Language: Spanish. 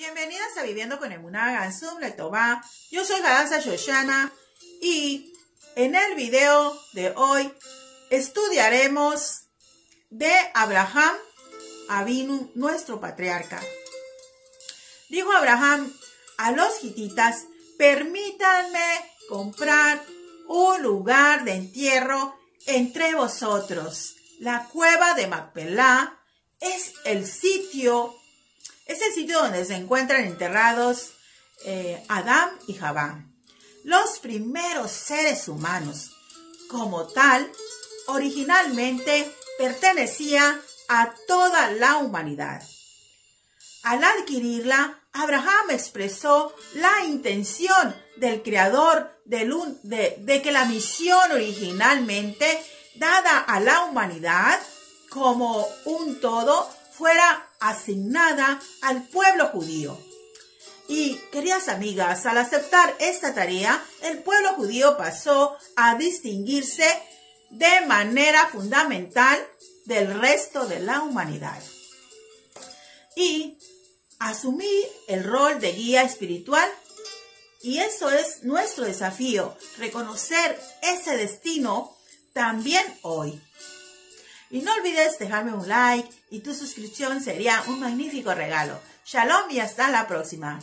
Bienvenidas a Viviendo con Emuná Gansum Letová. Yo soy Gadanza Shoshana y en el video de hoy estudiaremos de Abraham Avinu, nuestro patriarca. Dijo Abraham a los hititas, permítanme comprar un lugar de entierro entre vosotros. La cueva de Macpelá es el sitio, es el sitio donde se encuentran enterrados eh, Adán y Javá, los primeros seres humanos. Como tal, originalmente pertenecía a toda la humanidad. Al adquirirla, Abraham expresó la intención del creador de, de que la misión originalmente dada a la humanidad como un todo fuera asignada al pueblo judío. Y, queridas amigas, al aceptar esta tarea, el pueblo judío pasó a distinguirse de manera fundamental del resto de la humanidad. Y asumir el rol de guía espiritual. Y eso es nuestro desafío, reconocer ese destino también hoy. Y no olvides dejarme un like y tu suscripción sería un magnífico regalo. Shalom y hasta la próxima.